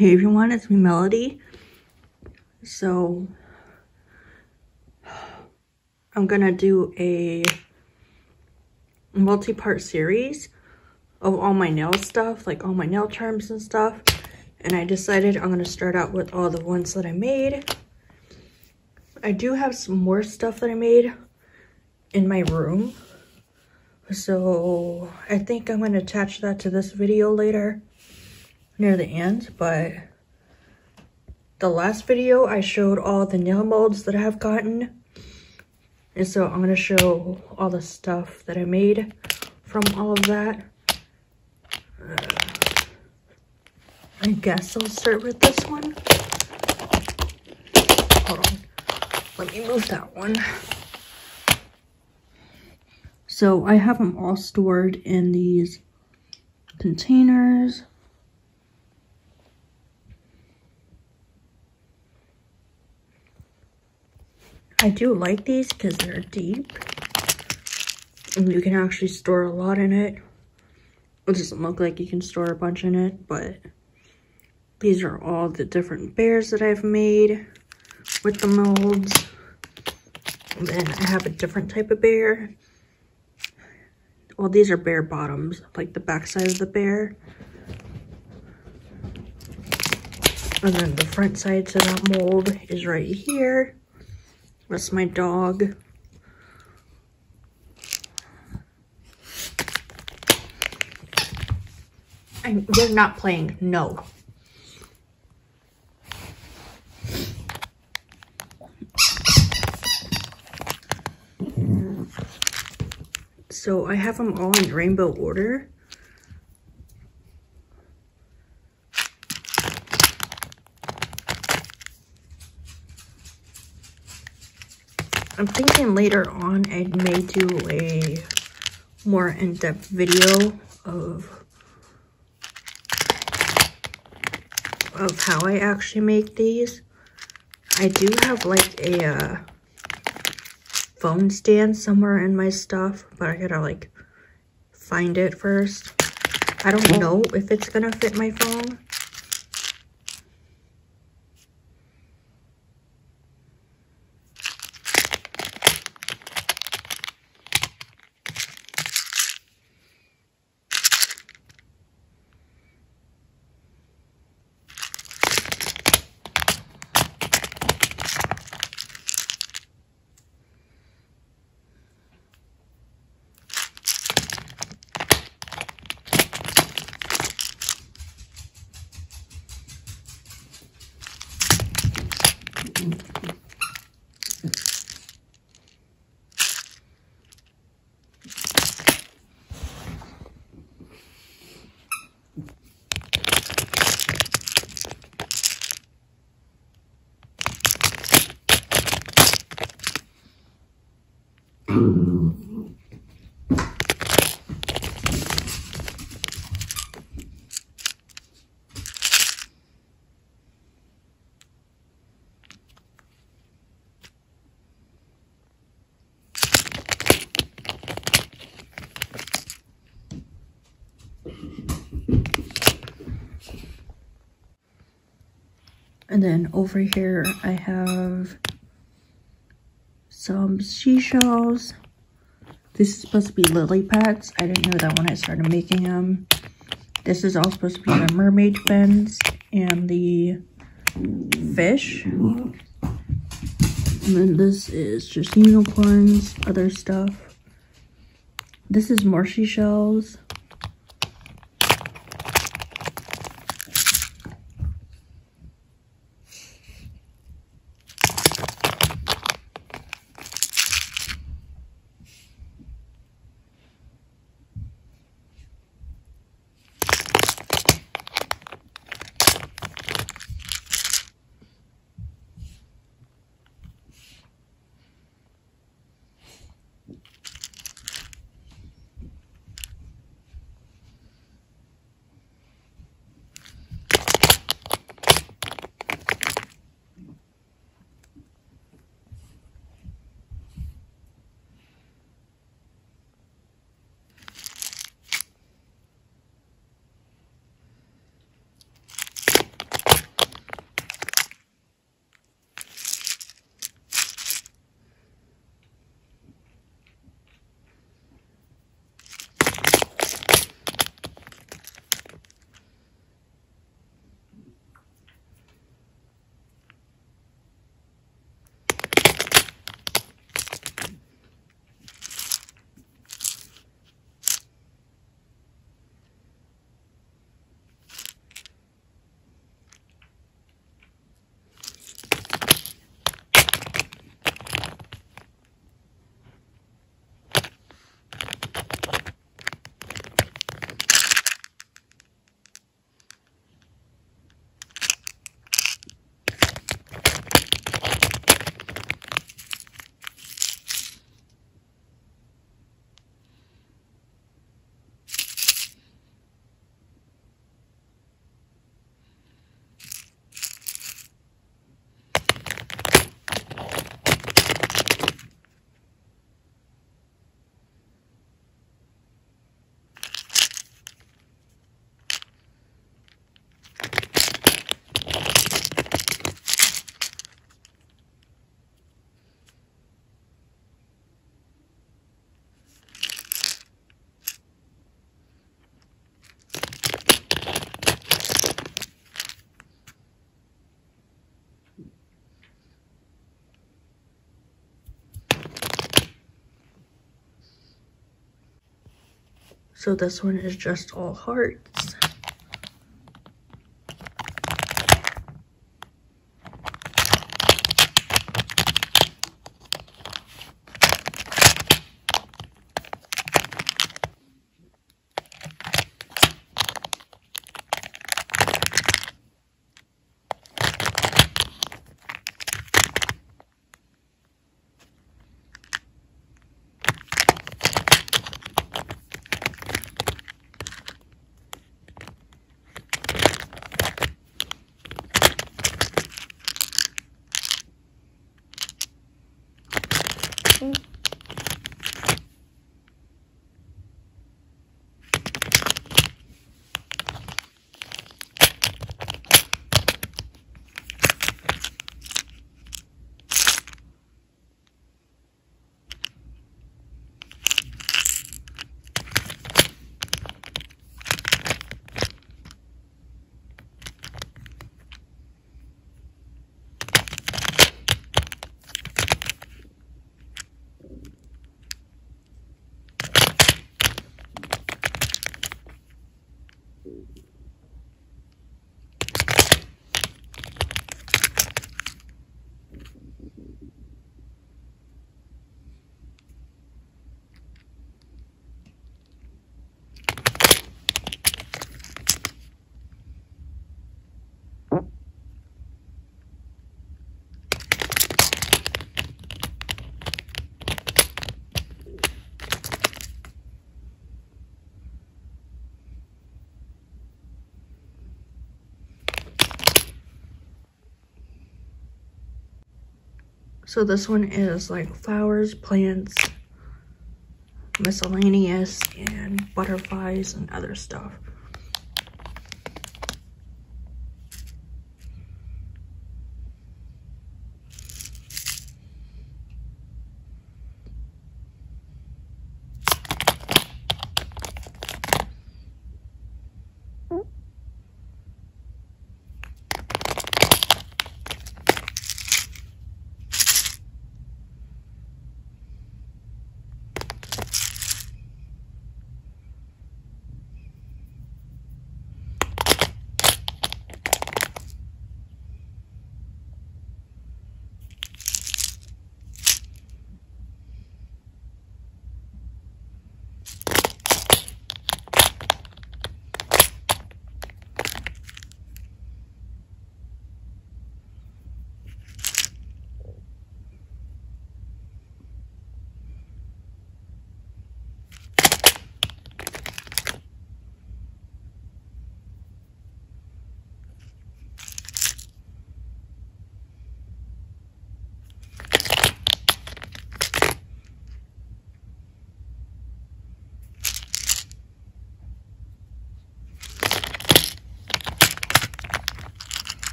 Hey everyone, it's me Melody. So I'm gonna do a multi-part series of all my nail stuff, like all my nail charms and stuff. And I decided I'm gonna start out with all the ones that I made. I do have some more stuff that I made in my room. So I think I'm gonna attach that to this video later near the end, but the last video I showed all the nail molds that I have gotten. And so I'm gonna show all the stuff that I made from all of that. Uh, I guess I'll start with this one. Hold on. Let me move that one. So I have them all stored in these containers. I do like these because they're deep. And you can actually store a lot in it. It doesn't look like you can store a bunch in it, but these are all the different bears that I've made with the molds. And then I have a different type of bear. Well, these are bear bottoms, like the backside of the bear. And then the front side to that mold is right here. That's my dog. And we're not playing, no. So I have them all in rainbow order. I'm thinking later on I may do a more in-depth video of of how I actually make these. I do have like a uh, phone stand somewhere in my stuff, but I gotta like find it first. I don't know if it's gonna fit my phone. And then over here, I have some seashells. This is supposed to be lily pads. I didn't know that when I started making them. This is all supposed to be the mermaid fins and the fish. And then this is just unicorns, other stuff. This is more seashells. So this one is just all hearts. So this one is like flowers, plants, miscellaneous, and butterflies and other stuff.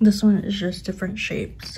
This one is just different shapes.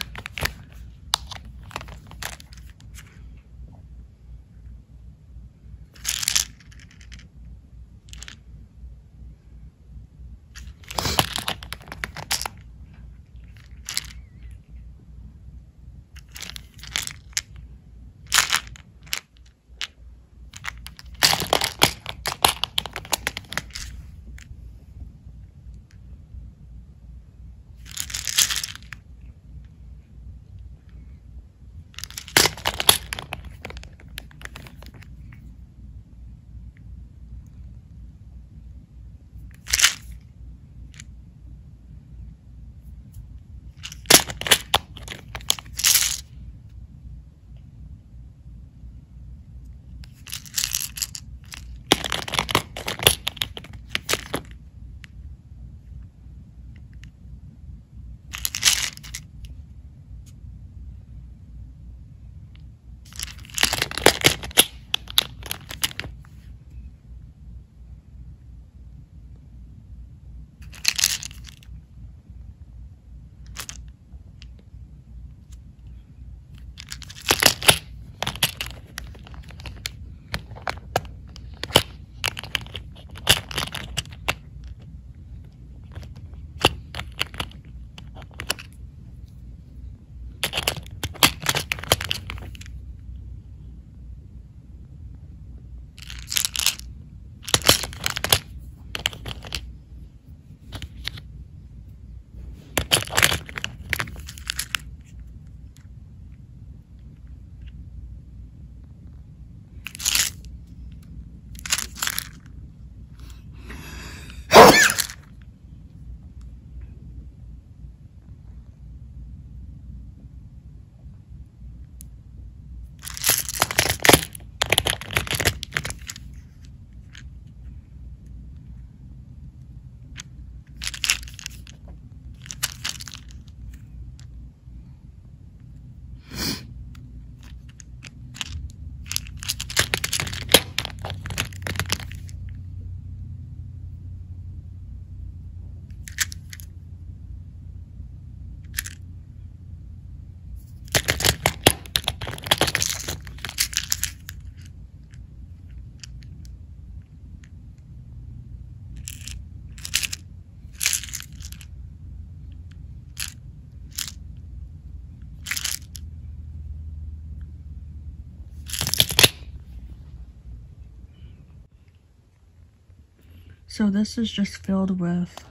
So this is just filled with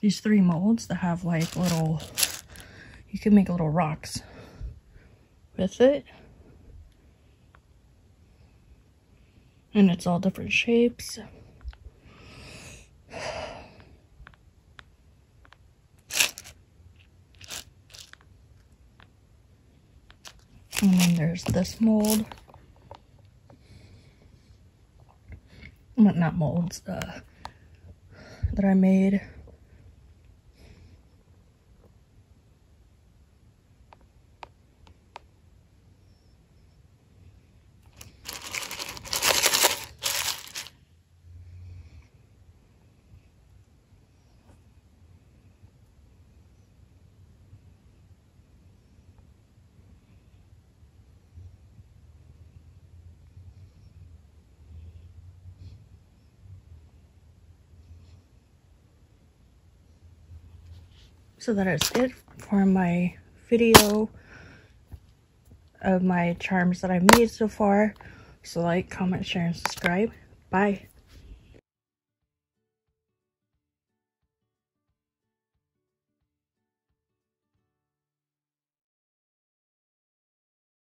these three molds that have like little, you can make little rocks with it. And it's all different shapes. And then there's this mold. Not molds, uh, that I made. So that is it for my video of my charms that I've made so far. So like, comment, share, and subscribe. Bye.